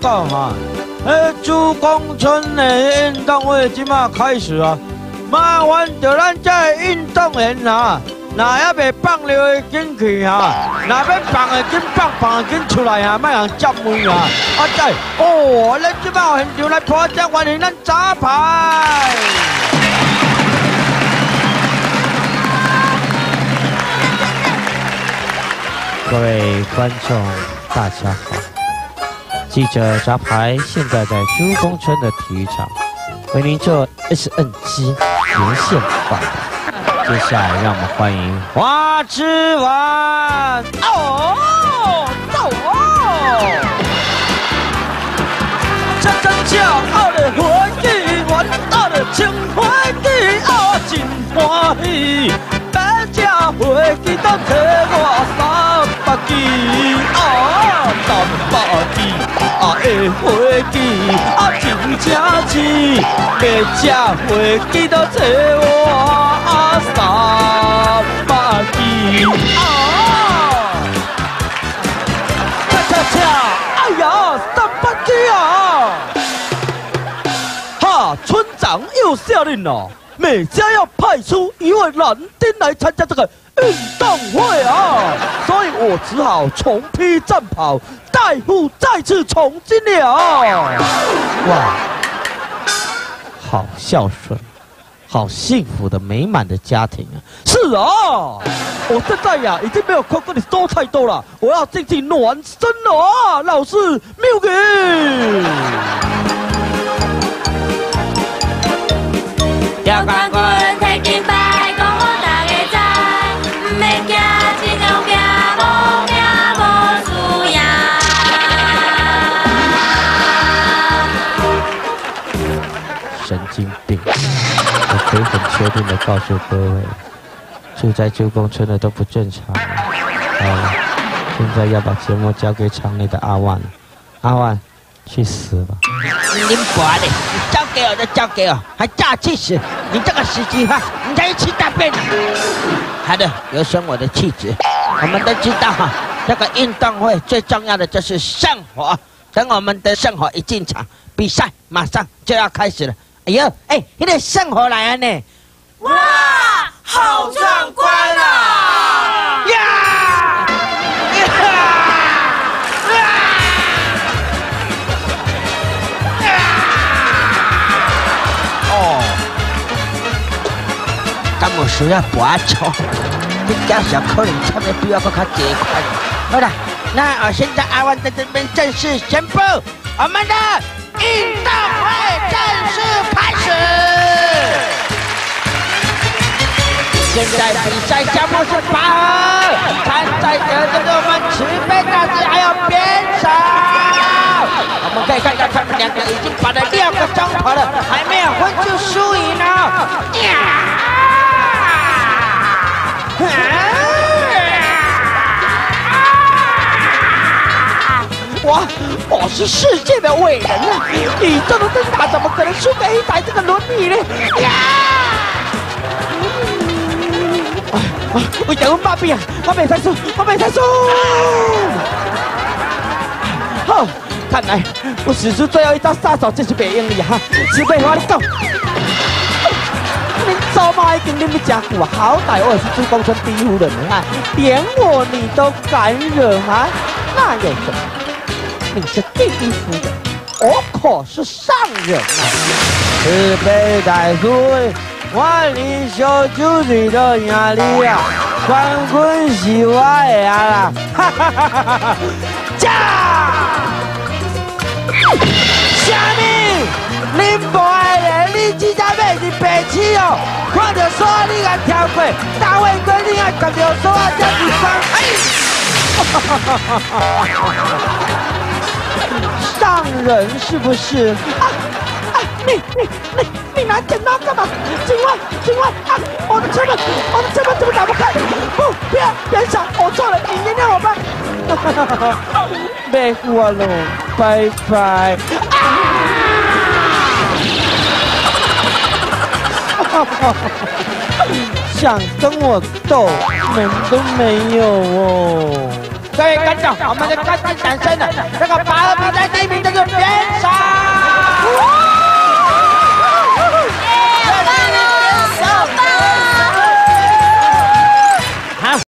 告哈，大会报告哈。诶，主公村的运动会即马开始啊，麻烦着咱这运动员哈，若还未放尿的进去哈，若要放的紧放，放的紧出来哈，莫人接门啊！啊仔，哦，咱即马现场来破奖，欢迎咱杂牌。各位观众，大家好！记者杂牌现在在珠峰村的体育场为您做 SNG 连线报道。接下来，让我们欢迎花枝丸哦，走哦！真真骄傲的回忆，玩到的情回忆，啊，真欢喜！啊的回记，啊，真正是大家回记到替我啊三百支，啊，恰恰恰，哎呀，三百支啊！哈，村长又下令了，每家要派出一位男丁来参加这个运动会啊，我只好重披战袍，代父再次从军了。哇，好孝顺，好幸福的美满的家庭啊！是啊，我现在呀已经没有空跟你说太多了，我要进行暖身了啊，老师妙给。要神经病！我可以很确定的告诉各位，住在旧宫村的都不正常。好了，现在要把节目交给场内的阿万，阿万，去死吧！你爸的，你交给我就交给我，还诈气死！你这个死鸡哈，你才一起大便！好的，有损我的气质。我们都知道哈，这个运动会最重要的就是圣火。等我们的圣火一进场，比赛马上就要开始了。哎呦，哎，那个圣火来了呢！哇，好壮观啊！呀！哦，敢有需要拔草？你家小可能差的比我更加节快。好了，那我现在阿万在这边正式宣布，我们的运动会正式开始。现在比赛项目是拔河，参赛者就是我们慈悲大师还有边手。我们可以看到他们两个已经拔了两个钟头了，还没有分出输赢呢。我我是世界的伟人啊！宇宙的灯塔怎么可能输给一台这个轮椅呢？呀！我讲我爸比啊，我没才输，我没才输。好，看来我使出最后一招杀手就是别用力哈，慈悲花你讲。你走嘛已经那么加苦啊，好歹我也是朱公村第一夫人啊，连我你都敢惹啊？那有什么？你是第一夫人，我可是上人啊！慈悲大师，我离小酒醉到哪里啊？冠军是我的啊啦！哈哈哈哈哈哈！驾！虾米？恁无爱咧？你只只马是白痴哦！看到锁你敢跳过，大尾龟你还夹着锁啊？这是伤！上人是不是？啊啊！你你你你拿剪刀干嘛？警卫警卫啊！我的车门我的车门怎么打不开？不不要别想，我错了，你原谅我吧。别我了，拜拜！想跟我斗，门都没有哦。各位观众，我们的冠军产生了，这个拔河